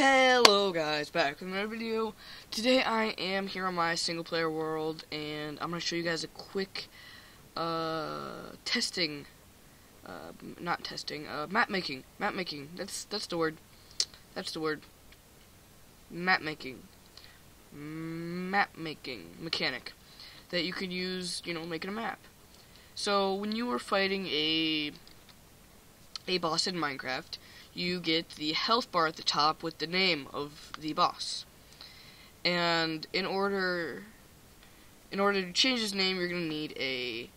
Hello guys, back with another video. Today I am here on my single player world and I'm going to show you guys a quick uh, testing, uh, not testing, uh, map making, map making, that's, that's the word, that's the word, map making, map making mechanic that you could use, you know, making a map. So when you are fighting a, a boss in Minecraft, you get the health bar at the top with the name of the boss. And in order in order to change his name, you're going to need a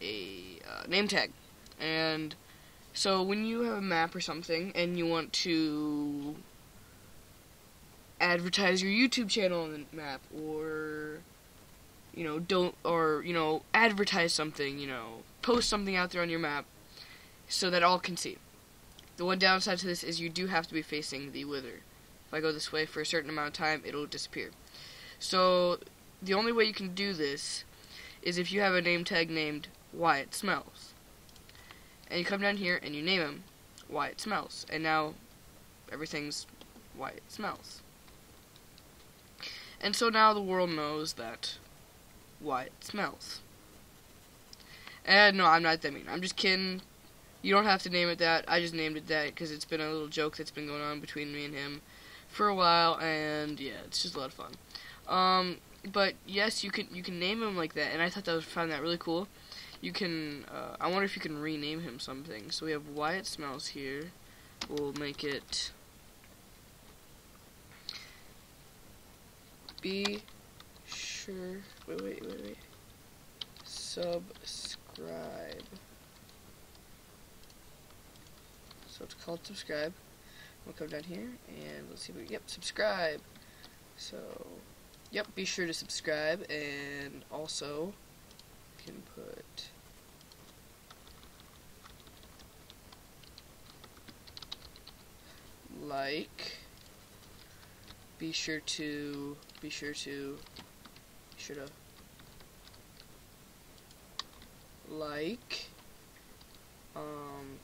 a uh, name tag. And so when you have a map or something and you want to advertise your YouTube channel on the map or you know, don't or you know, advertise something, you know, post something out there on your map so that all can see. The one downside to this is you do have to be facing the wither. If I go this way for a certain amount of time, it'll disappear. So, the only way you can do this is if you have a name tag named Wyatt Smells. And you come down here and you name him Wyatt Smells. And now everything's Wyatt Smells. And so now the world knows that Wyatt smells. And no, I'm not that mean. I'm just kidding. You don't have to name it that. I just named it that because it's been a little joke that's been going on between me and him for a while, and yeah, it's just a lot of fun. Um, but yes, you can you can name him like that, and I thought that was found that really cool. You can. Uh, I wonder if you can rename him something. So we have Wyatt Smells here. We'll make it. Be sure. Wait, wait, wait, wait. Subscribe. So it's called subscribe. We'll come down here and let's see what, we yep, subscribe. So, yep, be sure to subscribe and also you can put like be sure to be sure to be sure to like um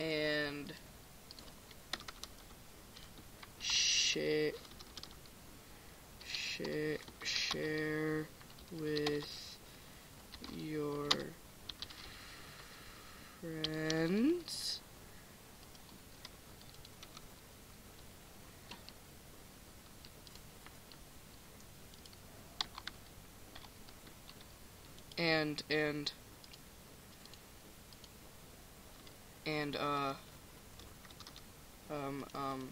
and share share share with your friends? And and and uh um um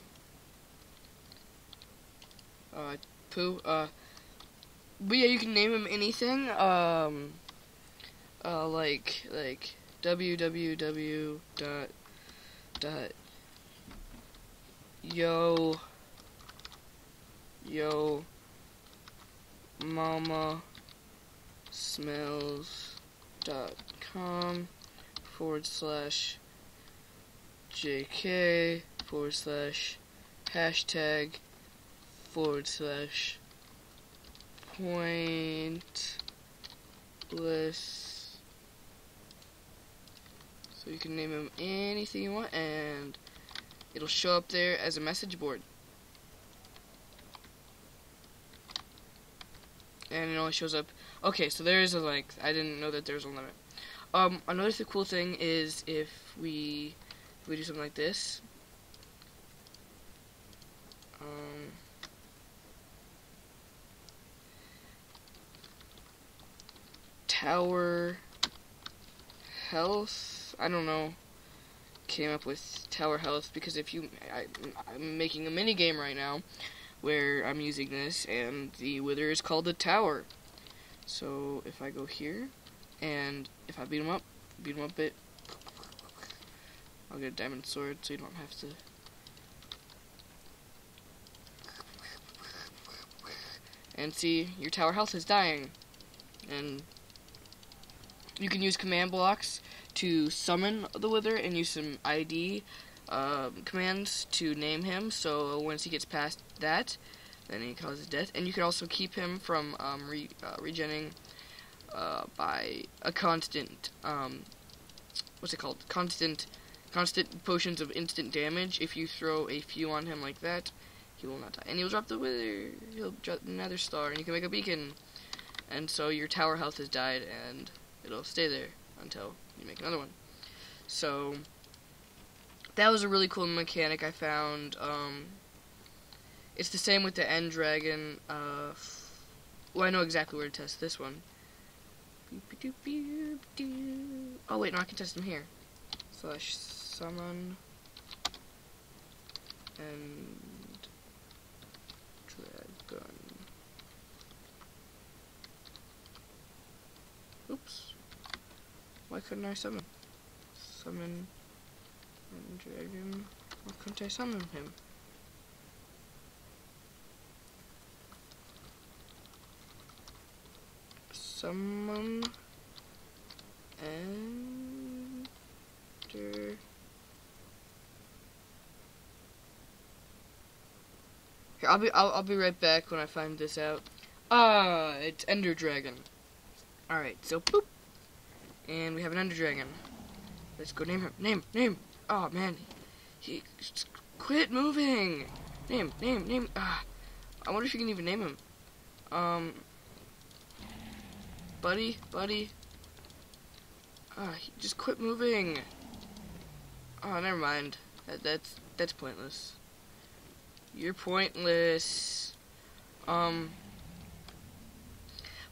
uh poo uh but yeah you can name him anything um uh like like www dot dot yo yo mama smells dot com forward slash jk forward slash hashtag forward slash pointless so you can name him anything you want and it'll show up there as a message board and it only shows up okay so there is a like I didn't know that there's a limit um, another th cool thing is if we if we do something like this. Um, tower health. I don't know. Came up with tower health because if you, I, I'm making a mini game right now where I'm using this, and the wither is called the tower. So if I go here and if I beat him up, beat him up a bit, I'll get a diamond sword so you don't have to. And see, your tower health is dying. And you can use command blocks to summon the wither and use some ID um, commands to name him. So once he gets past that, then he causes death. And you can also keep him from um, re uh, uh, by a constant, um, what's it called? Constant constant potions of instant damage. If you throw a few on him like that, he will not die. And he'll drop the wither. He'll drop another star, and you can make a beacon. And so your tower health has died, and it'll stay there until you make another one. So that was a really cool mechanic I found. Um, it's the same with the end dragon. Uh, well, I know exactly where to test this one. Oh wait, no, I can test them here. Slash summon and dragon. Oops. Why couldn't I summon? Summon and dragon. Why couldn't I summon him? Summon enter. Here, I'll be I'll, I'll be right back when I find this out. Ah, it's Ender Dragon. All right, so boop, and we have an Ender Dragon. Let's go name him. Name, name. Oh man, he quit moving. Name, name, name. Ah, I wonder if you can even name him. Um, buddy, buddy. Ah, he just quit moving. Oh, never mind. That, that's that's pointless. You're pointless. Um.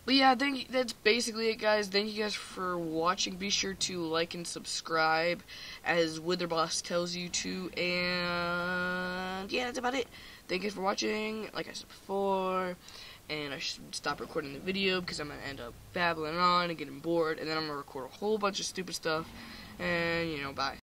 But yeah, thank that's basically it, guys. Thank you guys for watching. Be sure to like and subscribe, as Witherboss tells you to. And yeah, that's about it. Thank you for watching. Like I said before, and I should stop recording the video because I'm gonna end up babbling on and getting bored, and then I'm gonna record a whole bunch of stupid stuff. And you know, bye.